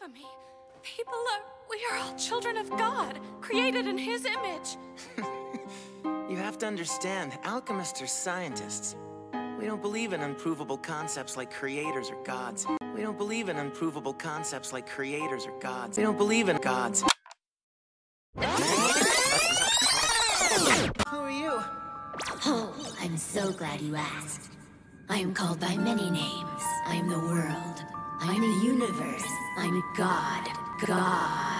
blasphemy. People are. We are all children of God, created in His image. You have to understand, alchemists are scientists. We don't believe in unprovable concepts like creators or gods. We don't believe in unprovable concepts like creators or gods. We don't believe in gods. Who are you? Oh, I'm so glad you asked. I am called by many names. I am the world. I am the universe. I'm God. God.